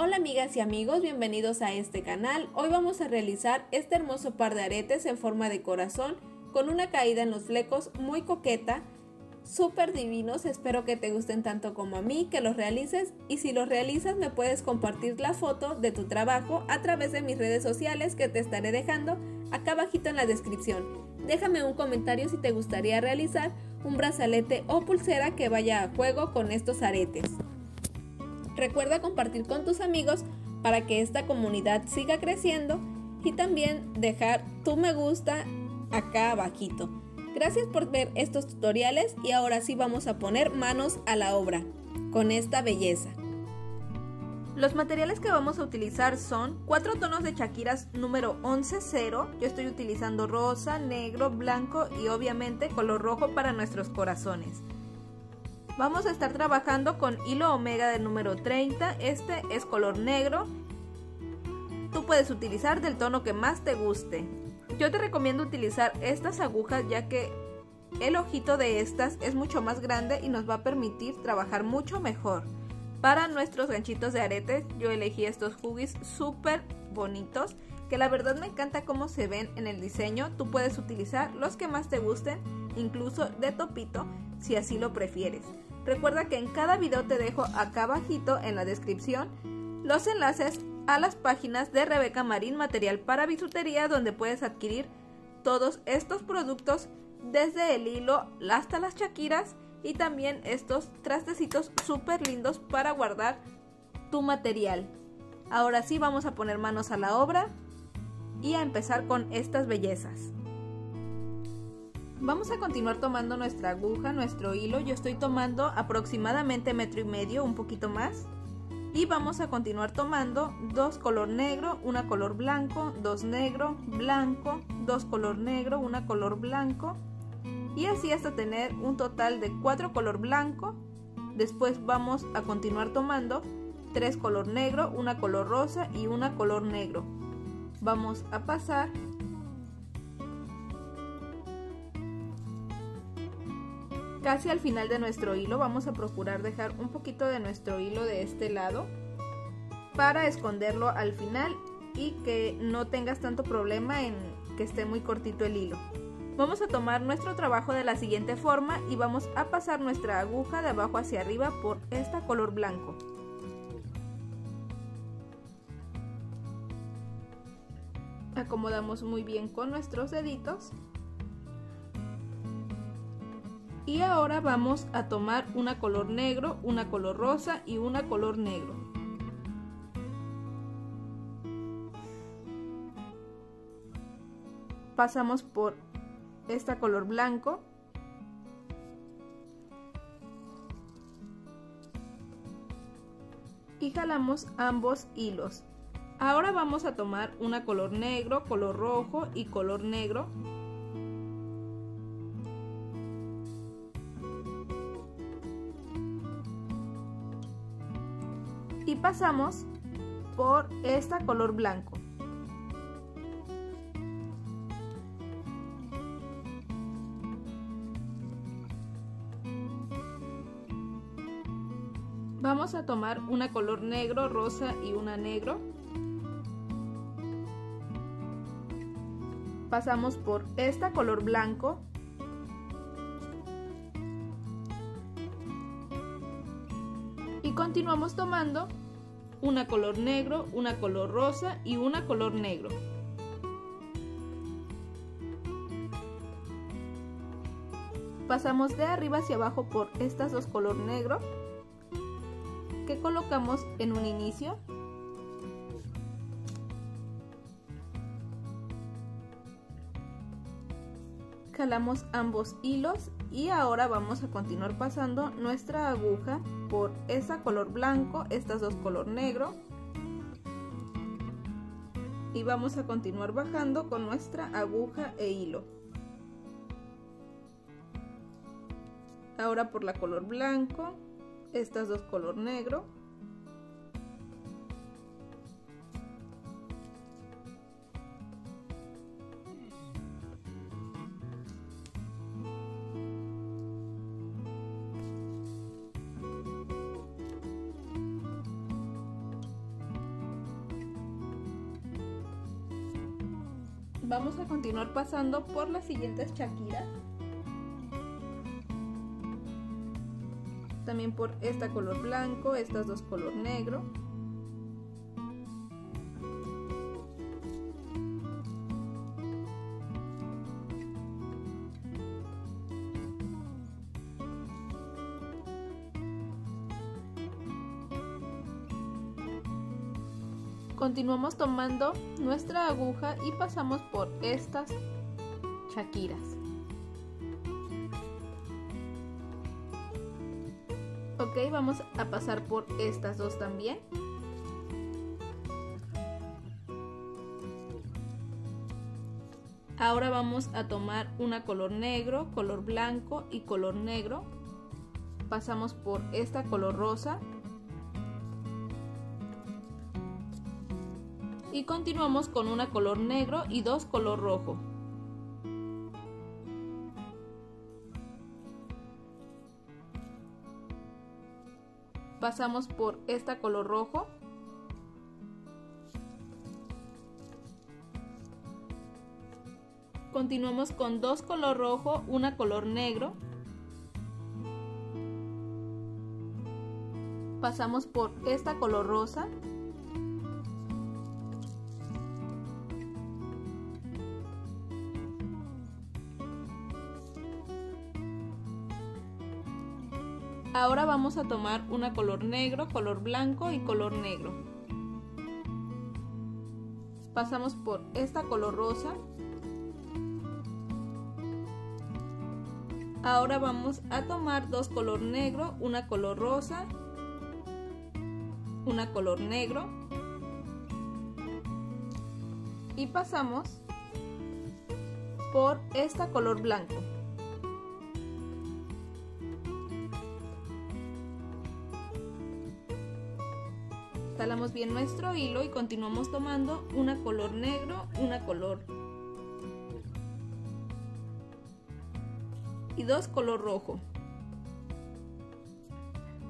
Hola amigas y amigos, bienvenidos a este canal. Hoy vamos a realizar este hermoso par de aretes en forma de corazón con una caída en los flecos muy coqueta, súper divinos. Espero que te gusten tanto como a mí, que los realices y si los realizas me puedes compartir la foto de tu trabajo a través de mis redes sociales que te estaré dejando acá abajito en la descripción. Déjame un comentario si te gustaría realizar un brazalete o pulsera que vaya a juego con estos aretes. Recuerda compartir con tus amigos para que esta comunidad siga creciendo y también dejar tu me gusta acá abajito. Gracias por ver estos tutoriales y ahora sí vamos a poner manos a la obra con esta belleza. Los materiales que vamos a utilizar son cuatro tonos de chaquiras número 11-0. Yo estoy utilizando rosa, negro, blanco y obviamente color rojo para nuestros corazones. Vamos a estar trabajando con hilo omega del número 30, este es color negro. Tú puedes utilizar del tono que más te guste. Yo te recomiendo utilizar estas agujas ya que el ojito de estas es mucho más grande y nos va a permitir trabajar mucho mejor. Para nuestros ganchitos de aretes yo elegí estos huggies súper bonitos que la verdad me encanta cómo se ven en el diseño. Tú puedes utilizar los que más te gusten, incluso de topito si así lo prefieres. Recuerda que en cada video te dejo acá abajito en la descripción los enlaces a las páginas de Rebeca Marín Material para Bisutería donde puedes adquirir todos estos productos desde el hilo hasta las chaquiras y también estos trastecitos súper lindos para guardar tu material. Ahora sí vamos a poner manos a la obra y a empezar con estas bellezas. Vamos a continuar tomando nuestra aguja, nuestro hilo. Yo estoy tomando aproximadamente metro y medio, un poquito más. Y vamos a continuar tomando dos color negro, una color blanco, dos negro, blanco, dos color negro, una color blanco. Y así hasta tener un total de cuatro color blanco. Después vamos a continuar tomando tres color negro, una color rosa y una color negro. Vamos a pasar casi al final de nuestro hilo vamos a procurar dejar un poquito de nuestro hilo de este lado para esconderlo al final y que no tengas tanto problema en que esté muy cortito el hilo. Vamos a tomar nuestro trabajo de la siguiente forma y vamos a pasar nuestra aguja de abajo hacia arriba por esta color blanco. Acomodamos muy bien con nuestros deditos y ahora vamos a tomar una color negro, una color rosa y una color negro. Pasamos por esta color blanco. Y jalamos ambos hilos. Ahora vamos a tomar una color negro, color rojo y color negro pasamos por esta color blanco. Vamos a tomar una color negro, rosa y una negro. Pasamos por esta color blanco y continuamos tomando una color negro, una color rosa y una color negro. Pasamos de arriba hacia abajo por estas dos color negro que colocamos en un inicio jalamos ambos hilos y ahora vamos a continuar pasando nuestra aguja por esa color blanco, estas dos color negro. Y vamos a continuar bajando con nuestra aguja e hilo. Ahora por la color blanco estas dos color negro pasando por las siguientes chaquiras. También por esta color blanco, estas dos color negro. Continuamos tomando nuestra aguja y pasamos por estas chaquiras. Ok, vamos a pasar por estas dos también. Ahora vamos a tomar una color negro, color blanco y color negro. Pasamos por esta color rosa y continuamos con una color negro y dos color rojo. Pasamos por esta color rojo. Continuamos con dos color rojo, una color negro. Pasamos por esta color rosa. Ahora vamos a tomar una color negro, color blanco y color negro. Pasamos por esta color rosa. Ahora vamos a tomar dos color negro, una color rosa, una color negro. Y pasamos por esta color blanco. Bien nuestro hilo y continuamos tomando una color negro, una color y dos color rojo.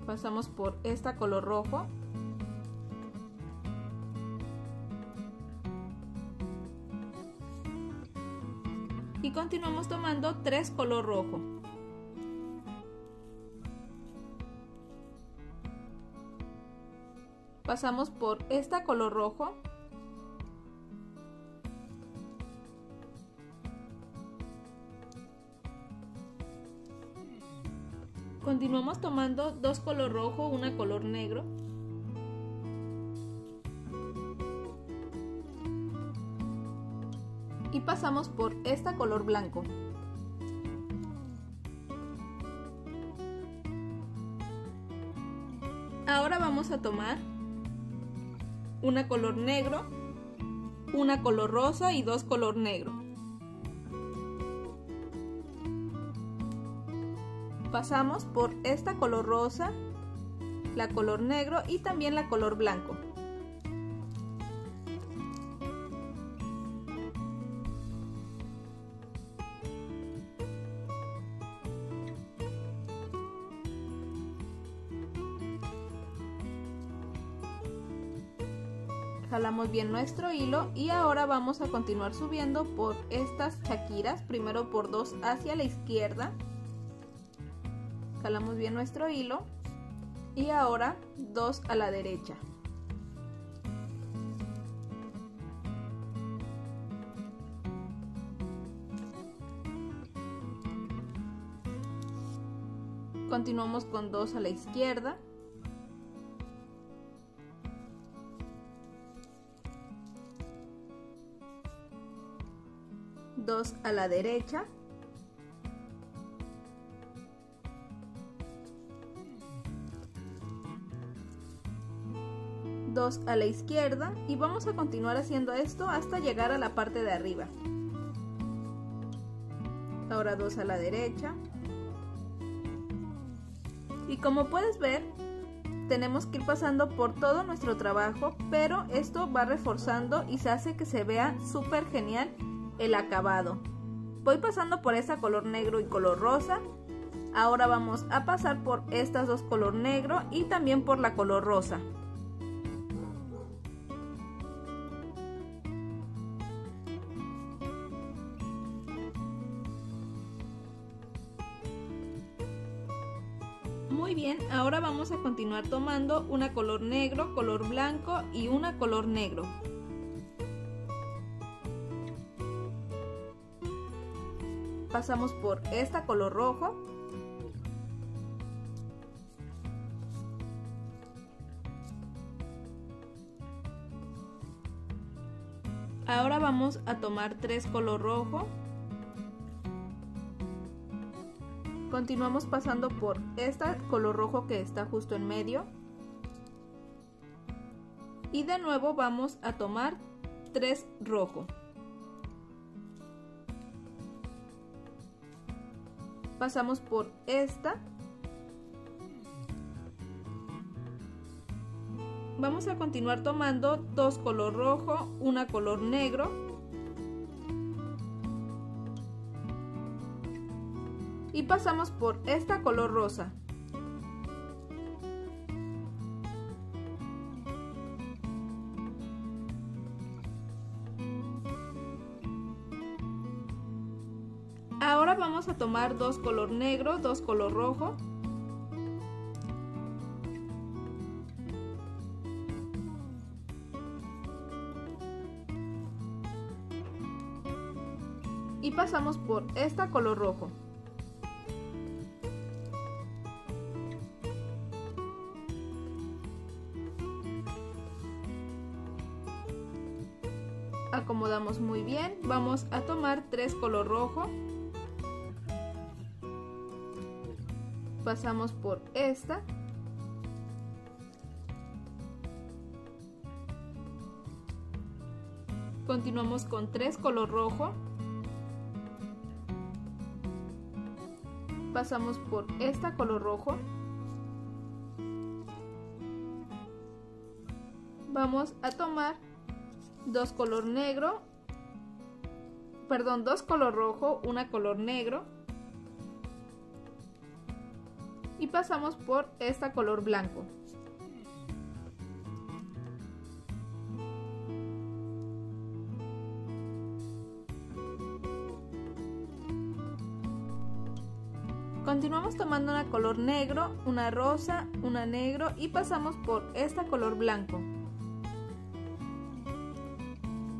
Pasamos por esta color rojo. Y continuamos tomando tres color rojo. Pasamos por esta color rojo. Continuamos tomando dos color rojo una color negro. Y pasamos por esta color blanco. Ahora vamos a tomar una color negro, una color rosa y dos color negro. Pasamos por esta color rosa, la color negro y también la color blanco. Bien nuestro hilo y ahora vamos a continuar subiendo por estas chaquiras primero por dos hacia la izquierda. Jalamos bien nuestro hilo y ahora dos a la derecha. Continuamos con dos a la izquierda 2 a la derecha. Dos a la izquierda y vamos a continuar haciendo esto hasta llegar a la parte de arriba. Ahora dos a la derecha. Y como puedes ver, tenemos que ir pasando por todo nuestro trabajo, pero esto va reforzando y se hace que se vea súper genial el acabado. Voy pasando por esta color negro y color rosa. Ahora vamos a pasar por estas dos color negro y también por la color rosa. Muy bien, ahora vamos a continuar tomando una color negro, color blanco y una color negro. Pasamos por esta color rojo. Ahora vamos a tomar tres color rojo. Continuamos pasando por esta color rojo que está justo en medio. Y de nuevo vamos a tomar tres rojo. Pasamos por esta. Vamos a continuar tomando dos color rojo, una color negro y pasamos por esta color rosa. Dos color negro, dos color rojo. Y pasamos por esta color rojo. acomodamos muy bien. Vamos a tomar tres color rojo. Pasamos por esta. Continuamos con tres color rojo. Pasamos por esta color rojo. Vamos a tomar dos color negro, perdón, dos color rojo, una color negro. Y pasamos por esta color blanco. Continuamos tomando una color negro, una rosa, una negro y pasamos por esta color blanco.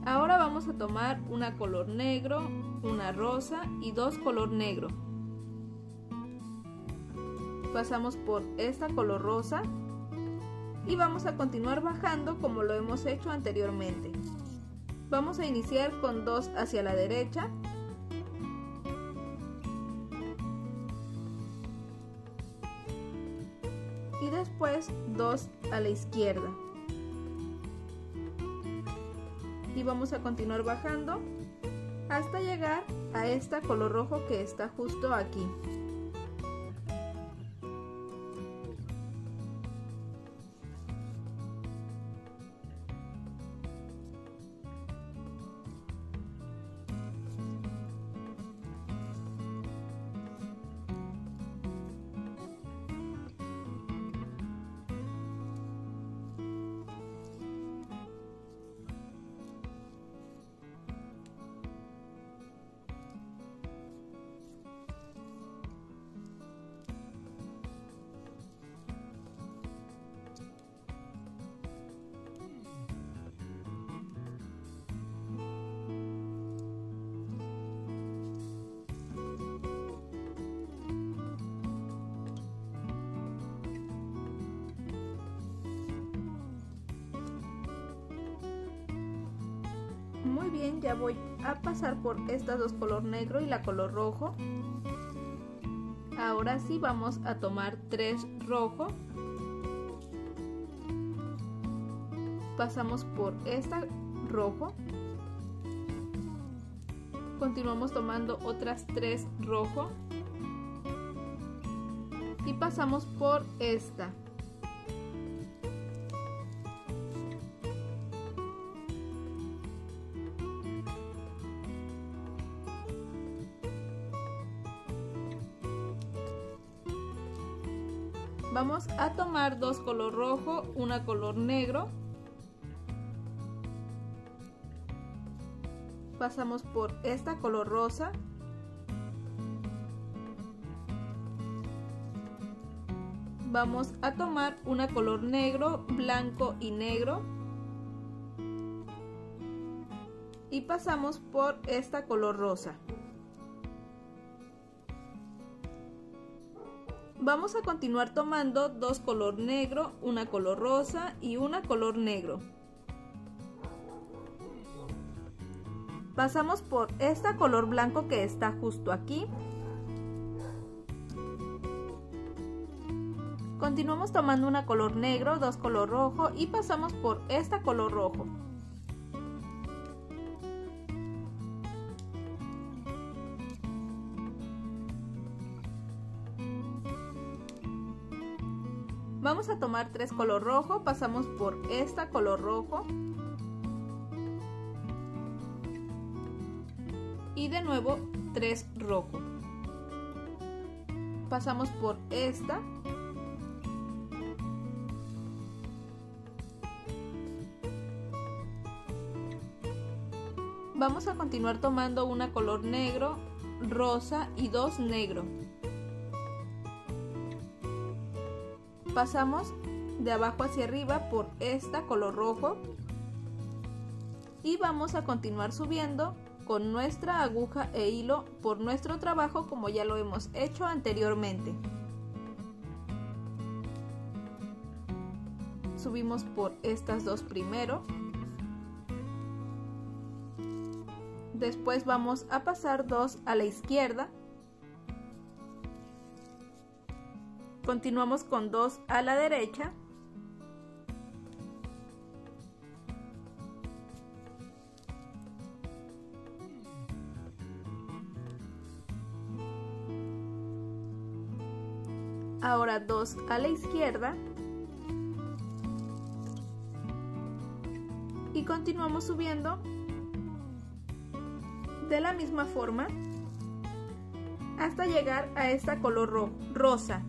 Ahora vamos a tomar una color negro, una rosa y dos color negro. Pasamos por esta color rosa y vamos a continuar bajando como lo hemos hecho anteriormente. Vamos a iniciar con dos hacia la derecha y después dos a la izquierda. y vamos a continuar bajando hasta llegar a esta color rojo que está justo aquí. Bien ya voy a pasar por estas dos color negro y la color rojo. Ahora sí vamos a tomar tres rojo. Pasamos por esta rojo. Continuamos tomando otras tres rojo. Y pasamos por esta una color negro. Pasamos por esta color rosa. vamos a tomar una color negro, blanco y negro y pasamos por esta color rosa. Vamos a continuar tomando dos color negro, una color rosa y una color negro. Pasamos por esta color blanco que está justo aquí Continuamos tomando una color negro, dos color rojo y pasamos por esta color rojo. Vamos a tomar tres color rojo, pasamos por esta color rojo. Y de nuevo tres rojo. Pasamos por esta Vamos a continuar tomando una color negro, rosa y dos negro. Pasamos de abajo hacia arriba por esta color rojo y vamos a continuar subiendo con nuestra aguja e hilo por nuestro trabajo como ya lo hemos hecho anteriormente. Subimos por estas dos primero Después vamos a pasar dos a la izquierda. Continuamos con dos a la derecha. Ahora dos a la izquierda. Y continuamos subiendo de la misma forma hasta llegar a esta color rosa.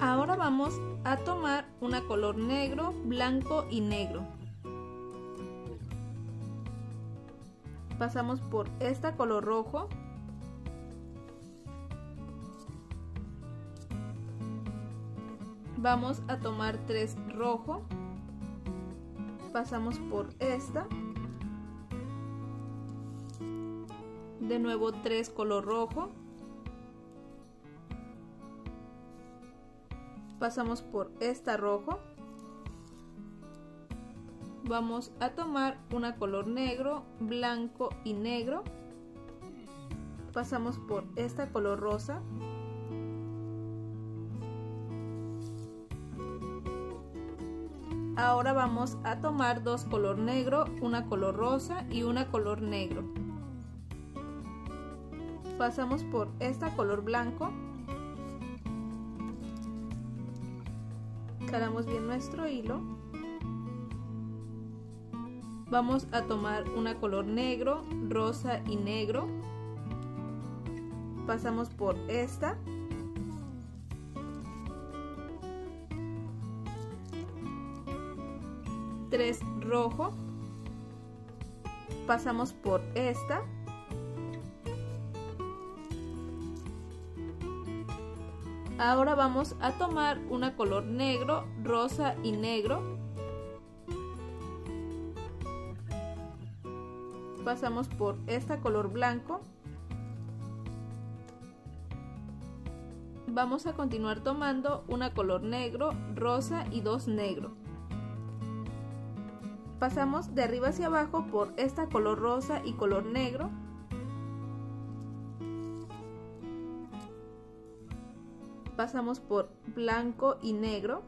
Ahora vamos a tomar una color negro, blanco y negro. Pasamos por esta color rojo. Vamos a tomar tres rojo. Pasamos por esta. De nuevo tres color rojo. Pasamos por esta rojo. Vamos a tomar una color negro blanco y negro. Pasamos por esta color rosa. Ahora vamos a tomar dos color negro una color rosa y una color negro. Pasamos por esta color blanco calamos bien nuestro hilo. Vamos a tomar una color negro rosa y negro. Pasamos por esta. Tres rojo. Pasamos por esta Ahora vamos a tomar una color negro, rosa y negro. Pasamos por esta color blanco. Vamos a continuar tomando una color negro, rosa y dos negro. Pasamos de arriba hacia abajo por esta color rosa y color negro. Pasamos por blanco y negro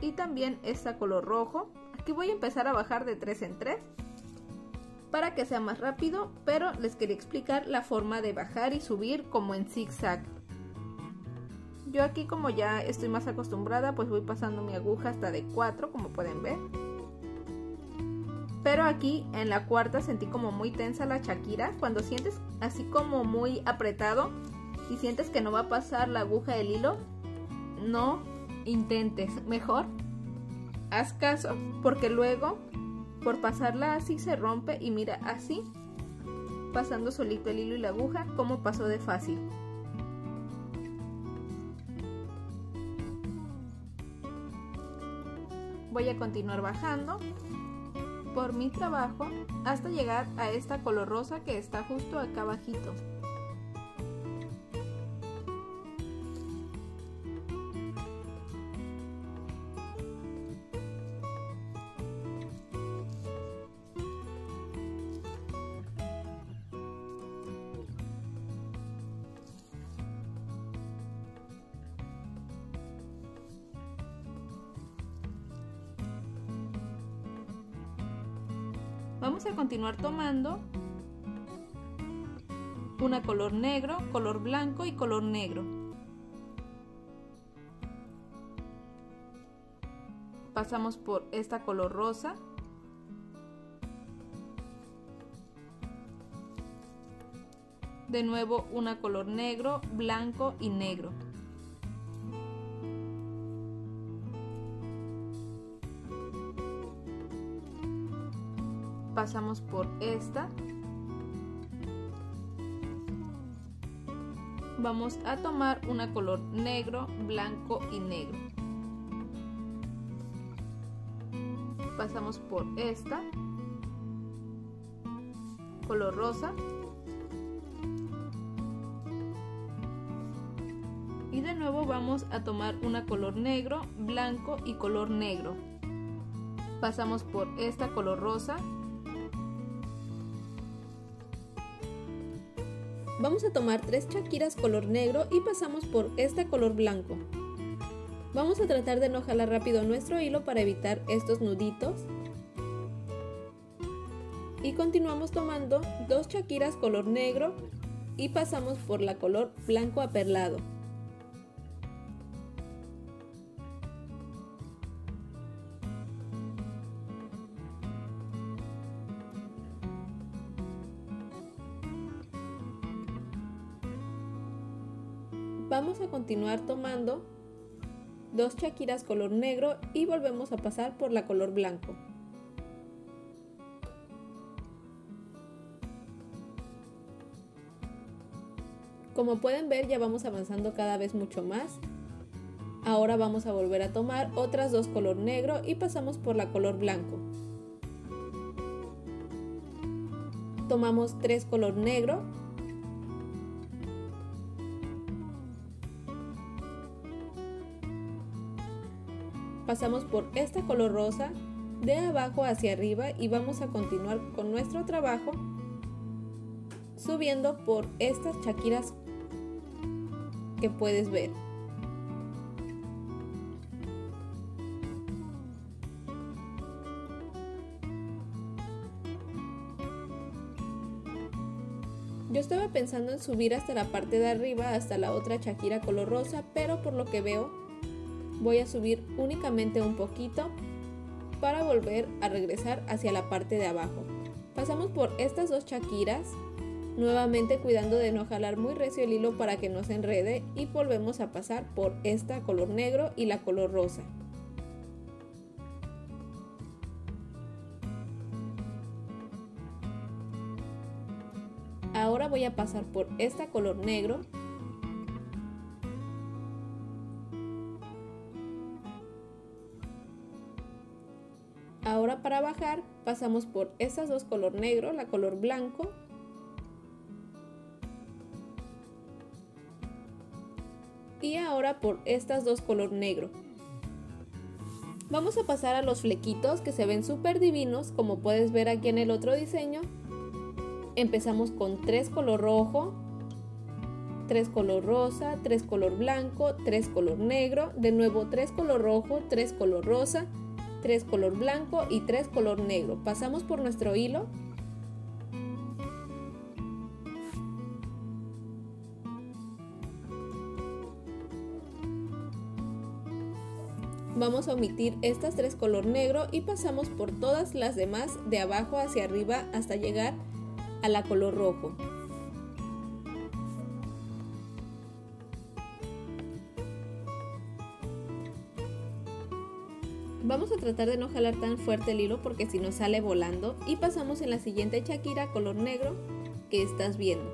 y también esta color rojo. Aquí voy a empezar a bajar de 3 en 3 para que sea más rápido, pero les quería explicar la forma de bajar y subir como en zigzag. Yo aquí como ya estoy más acostumbrada, pues voy pasando mi aguja hasta de 4, como pueden ver. Pero aquí en la cuarta sentí como muy tensa la Shakira. Cuando sientes así como muy apretado y sientes que no va a pasar la aguja del hilo, no intentes. Mejor haz caso porque luego por pasarla así se rompe y mira así pasando solito el hilo y la aguja como pasó de fácil. Voy a continuar bajando por mi trabajo hasta llegar a esta color rosa que está justo acá abajito. Vamos a continuar tomando una color negro, color blanco y color negro. Pasamos por esta color rosa. De nuevo una color negro, blanco y negro. Pasamos por esta. Vamos a tomar una color negro blanco y negro. Pasamos por esta. Color rosa. Y de nuevo vamos a tomar una color negro blanco y color negro. Pasamos por esta color rosa Vamos a tomar tres chaquiras color negro y pasamos por esta color blanco. Vamos a tratar de no rápido nuestro hilo para evitar estos nuditos. Y continuamos tomando dos chaquiras color negro y pasamos por la color blanco aperlado. Continuar tomando dos chaquiras color negro y volvemos a pasar por la color blanco. Como pueden ver ya vamos avanzando cada vez mucho más. Ahora vamos a volver a tomar otras dos color negro y pasamos por la color blanco. Tomamos tres color negro pasamos por esta color rosa de abajo hacia arriba y vamos a continuar con nuestro trabajo subiendo por estas chaquiras que puedes ver. Yo estaba pensando en subir hasta la parte de arriba, hasta la otra chaquira color rosa, pero por lo que veo voy a subir únicamente un poquito para volver a regresar hacia la parte de abajo. Pasamos por estas dos chaquiras, nuevamente cuidando de no jalar muy recio el hilo para que no se enrede y volvemos a pasar por esta color negro y la color rosa. Ahora voy a pasar por esta color negro Pasamos por estas dos color negro, la color blanco. Y ahora por estas dos color negro. Vamos a pasar a los flequitos que se ven súper divinos como puedes ver aquí en el otro diseño. Empezamos con tres color rojo, tres color rosa, tres color blanco, tres color negro, de nuevo tres color rojo, tres color rosa, 3 color blanco y 3 color negro. Pasamos por nuestro hilo. Vamos a omitir estas tres color negro y pasamos por todas las demás de abajo hacia arriba hasta llegar a la color rojo. Vamos a tratar de no jalar tan fuerte el hilo porque si no sale volando y pasamos en la siguiente Shakira color negro que estás viendo.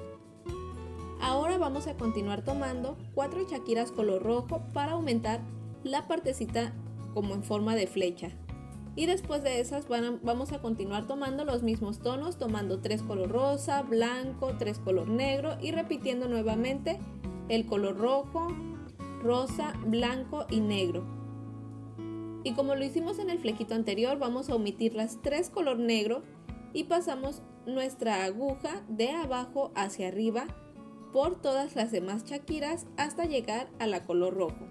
Ahora vamos a continuar tomando cuatro Shakiras color rojo para aumentar la partecita como en forma de flecha. Y después de esas vamos a continuar tomando los mismos tonos, tomando tres color rosa, blanco, tres color negro y repitiendo nuevamente el color rojo, rosa, blanco y negro. Y como lo hicimos en el flequito anterior, vamos a omitir las tres color negro y pasamos nuestra aguja de abajo hacia arriba por todas las demás chaquiras hasta llegar a la color rojo.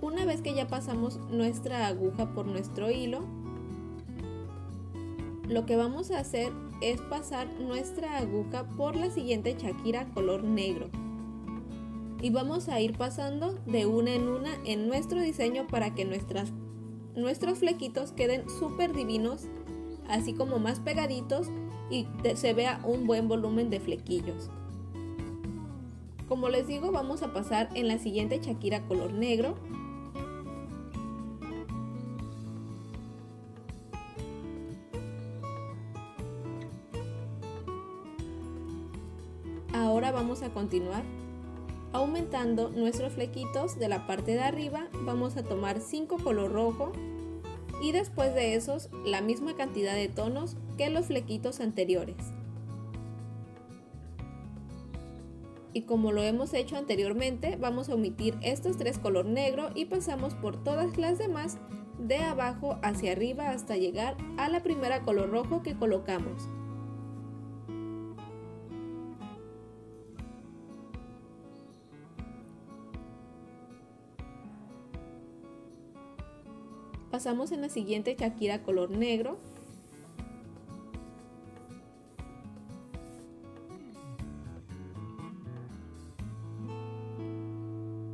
Una vez que ya pasamos nuestra aguja por nuestro hilo, lo que vamos a hacer es pasar nuestra aguja por la siguiente Shakira color negro. Y vamos a ir pasando de una en una en nuestro diseño para que nuestros flequitos queden súper divinos, así como más pegaditos y se vea un buen volumen de flequillos. Como les digo, vamos a pasar en la siguiente Shakira color negro vamos a continuar aumentando nuestros flequitos de la parte de arriba. Vamos a tomar 5 color rojo y después de esos la misma cantidad de tonos que los flequitos anteriores. Y como lo hemos hecho anteriormente, vamos a omitir estos tres color negro y pasamos por todas las demás de abajo hacia arriba hasta llegar a la primera color rojo que colocamos. Pasamos en la siguiente Shakira color negro.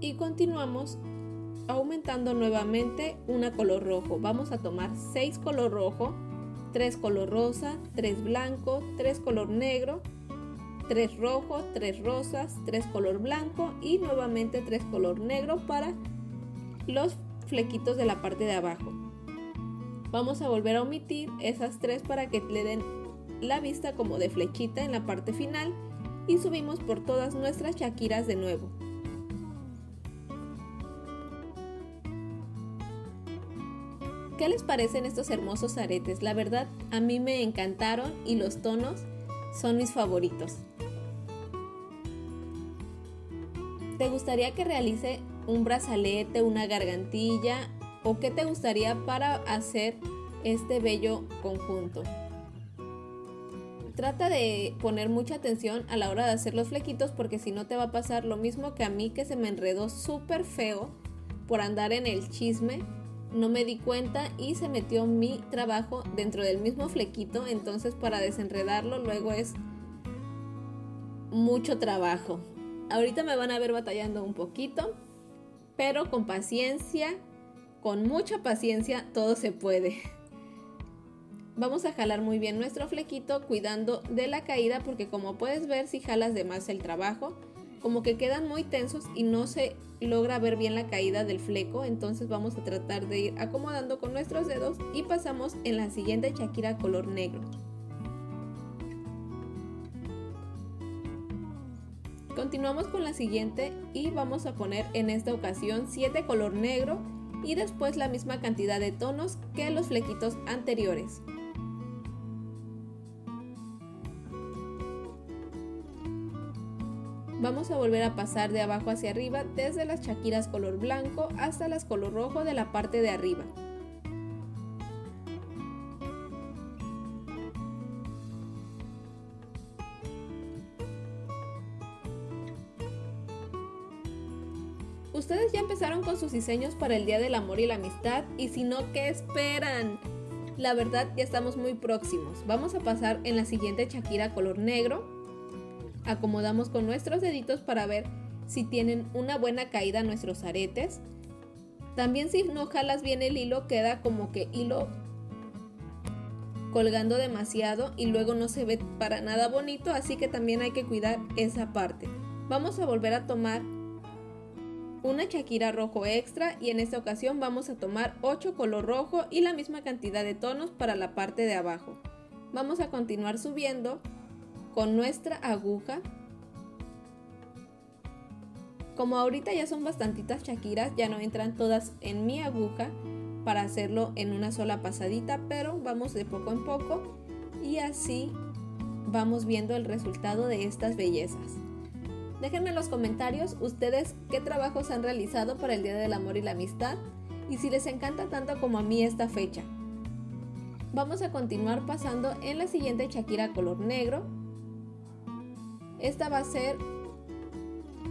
Y continuamos aumentando nuevamente una color rojo. Vamos a tomar 6 color rojo, 3 color rosa, 3 blanco, 3 color negro, 3 rojo, 3 rosas, 3 color blanco y nuevamente 3 color negro para los flequitos de la parte de abajo. Vamos a volver a omitir esas tres para que le den la vista como de flechita en la parte final y subimos por todas nuestras shakiras de nuevo. ¿Qué les parecen estos hermosos aretes? La verdad, a mí me encantaron y los tonos son mis favoritos. ¿Te gustaría que realice un brazalete, una gargantilla o qué te gustaría para hacer este bello conjunto. Trata de poner mucha atención a la hora de hacer los flequitos porque si no te va a pasar lo mismo que a mí que se me enredó súper feo por andar en el chisme. No me di cuenta y se metió mi trabajo dentro del mismo flequito, entonces para desenredarlo luego es mucho trabajo. Ahorita me van a ver batallando un poquito, pero con paciencia, con mucha paciencia, todo se puede. Vamos a jalar muy bien nuestro flequito cuidando de la caída porque como puedes ver si jalas de más el trabajo, como que quedan muy tensos y no se logra ver bien la caída del fleco, entonces vamos a tratar de ir acomodando con nuestros dedos y pasamos en la siguiente Shakira color negro. Continuamos con la siguiente y vamos a poner en esta ocasión 7 color negro y después la misma cantidad de tonos que los flequitos anteriores. Vamos a volver a pasar de abajo hacia arriba desde las chaquiras color blanco hasta las color rojo de la parte de arriba. Ustedes ya empezaron con sus diseños para el Día del Amor y la Amistad y si no, ¿qué esperan? La verdad ya estamos muy próximos. Vamos a pasar en la siguiente Shakira color negro. Acomodamos con nuestros deditos para ver si tienen una buena caída nuestros aretes. También si no jalas bien el hilo queda como que hilo colgando demasiado y luego no se ve para nada bonito, así que también hay que cuidar esa parte. Vamos a volver a tomar una Shakira rojo extra y en esta ocasión vamos a tomar 8 color rojo y la misma cantidad de tonos para la parte de abajo. Vamos a continuar subiendo con nuestra aguja. Como ahorita ya son bastantitas Shakiras, ya no entran todas en mi aguja para hacerlo en una sola pasadita, pero vamos de poco en poco y así vamos viendo el resultado de estas bellezas. Déjenme en los comentarios ustedes qué trabajos han realizado para el Día del Amor y la Amistad y si les encanta tanto como a mí esta fecha. Vamos a continuar pasando en la siguiente Shakira color negro. Esta va a ser,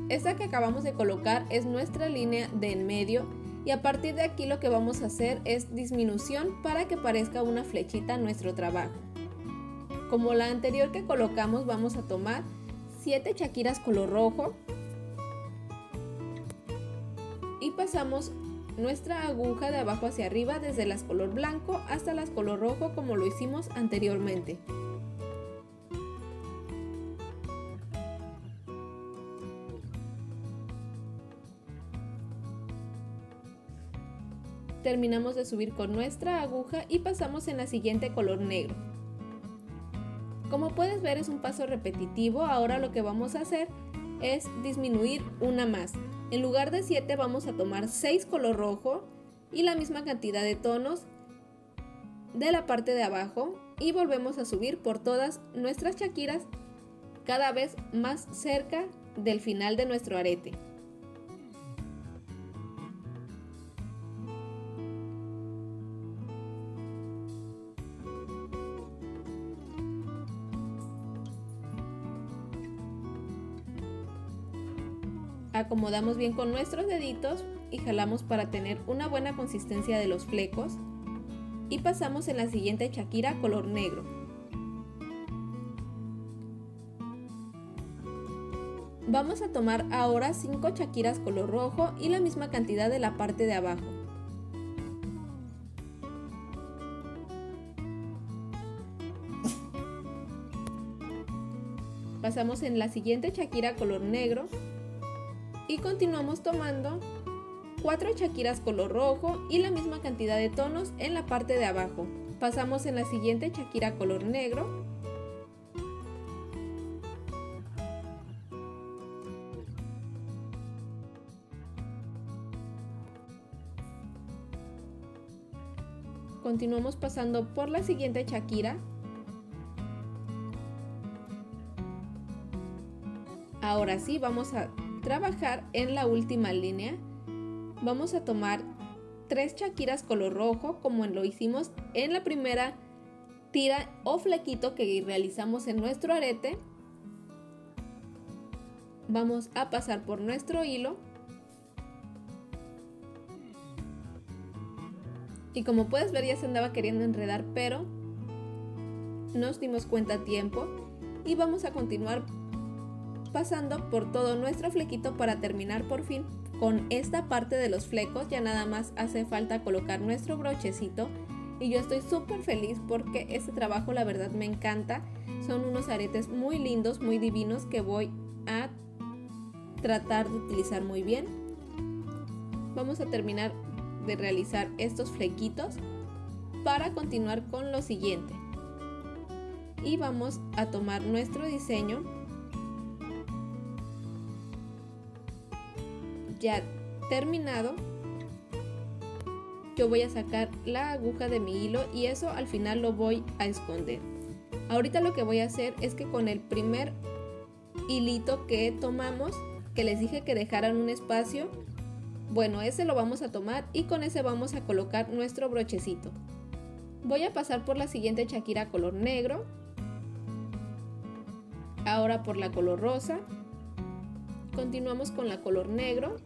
esta que acabamos de colocar es nuestra línea de en medio y a partir de aquí lo que vamos a hacer es disminución para que parezca una flechita nuestro trabajo. Como la anterior que colocamos vamos a tomar 7 chaquiras color rojo y pasamos nuestra aguja de abajo hacia arriba desde las color blanco hasta las color rojo como lo hicimos anteriormente. Terminamos de subir con nuestra aguja y pasamos en la siguiente color negro. Como puedes ver es un paso repetitivo, ahora lo que vamos a hacer es disminuir una más. En lugar de 7 vamos a tomar 6 color rojo y la misma cantidad de tonos de la parte de abajo y volvemos a subir por todas nuestras chaquiras cada vez más cerca del final de nuestro arete. Acomodamos bien con nuestros deditos y jalamos para tener una buena consistencia de los flecos. Y pasamos en la siguiente Shakira color negro. Vamos a tomar ahora 5 Shakiras color rojo y la misma cantidad de la parte de abajo. Pasamos en la siguiente Shakira color negro y continuamos tomando 4 chaquiras color rojo y la misma cantidad de tonos en la parte de abajo. Pasamos en la siguiente chaquira color negro. Continuamos pasando por la siguiente chaquira. Ahora sí, vamos a trabajar en la última línea, vamos a tomar tres chaquiras color rojo como lo hicimos en la primera tira o flequito que realizamos en nuestro arete. Vamos a pasar por nuestro hilo. Y como puedes ver ya se andaba queriendo enredar, pero nos dimos cuenta a tiempo. Y vamos a continuar pasando por todo nuestro flequito para terminar por fin con esta parte de los flecos. Ya nada más hace falta colocar nuestro brochecito y yo estoy súper feliz porque este trabajo la verdad me encanta. Son unos aretes muy lindos, muy divinos que voy a tratar de utilizar muy bien. Vamos a terminar de realizar estos flequitos para continuar con lo siguiente. Y vamos a tomar nuestro diseño ya terminado, yo voy a sacar la aguja de mi hilo y eso al final lo voy a esconder. Ahorita lo que voy a hacer es que con el primer hilito que tomamos, que les dije que dejaran un espacio, bueno, ese lo vamos a tomar y con ese vamos a colocar nuestro brochecito. Voy a pasar por la siguiente Shakira color negro, ahora por la color rosa, Continuamos con la color negro.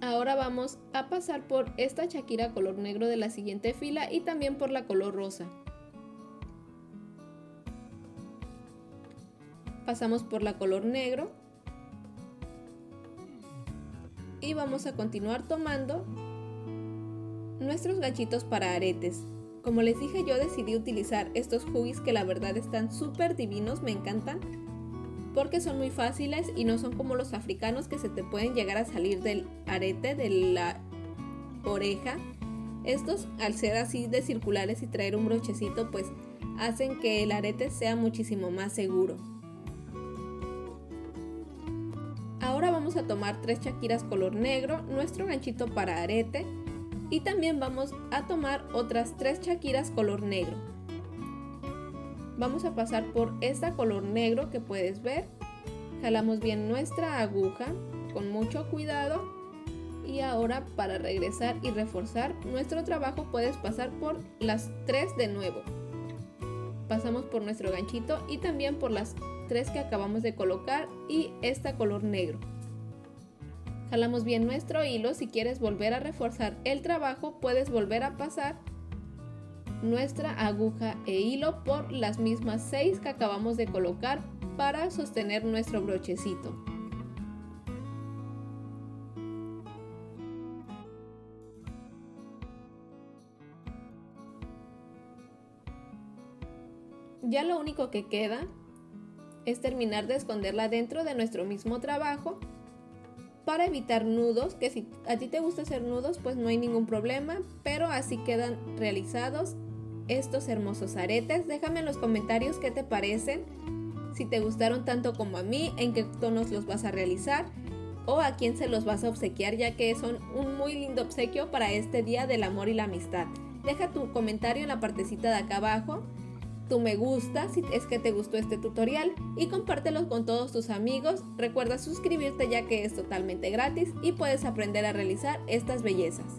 Ahora vamos a pasar por esta Shakira color negro de la siguiente fila y también por la color rosa. Pasamos por la color negro y vamos a continuar tomando nuestros gachitos para aretes. Como les dije yo decidí utilizar estos huggies que la verdad están súper divinos, me encantan porque son muy fáciles y no son como los africanos que se te pueden llegar a salir del arete de la oreja. Estos al ser así de circulares y traer un brochecito pues hacen que el arete sea muchísimo más seguro. Ahora vamos a tomar tres chaquiras color negro, nuestro ganchito para arete y también vamos a tomar otras tres chaquiras color negro vamos a pasar por esta color negro que puedes ver. Jalamos bien nuestra aguja con mucho cuidado y ahora para regresar y reforzar nuestro trabajo puedes pasar por las tres de nuevo. Pasamos por nuestro ganchito y también por las tres que acabamos de colocar y esta color negro. Jalamos bien nuestro hilo, si quieres volver a reforzar el trabajo puedes volver a pasar nuestra aguja e hilo por las mismas 6 que acabamos de colocar para sostener nuestro brochecito. Ya lo único que queda es terminar de esconderla dentro de nuestro mismo trabajo para evitar nudos, que si a ti te gusta hacer nudos pues no hay ningún problema, pero así quedan realizados estos hermosos aretes. Déjame en los comentarios qué te parecen, si te gustaron tanto como a mí, en qué tonos los vas a realizar o a quién se los vas a obsequiar, ya que son un muy lindo obsequio para este día del amor y la amistad. Deja tu comentario en la partecita de acá abajo, tu me gusta si es que te gustó este tutorial y compártelo con todos tus amigos. Recuerda suscribirte ya que es totalmente gratis y puedes aprender a realizar estas bellezas.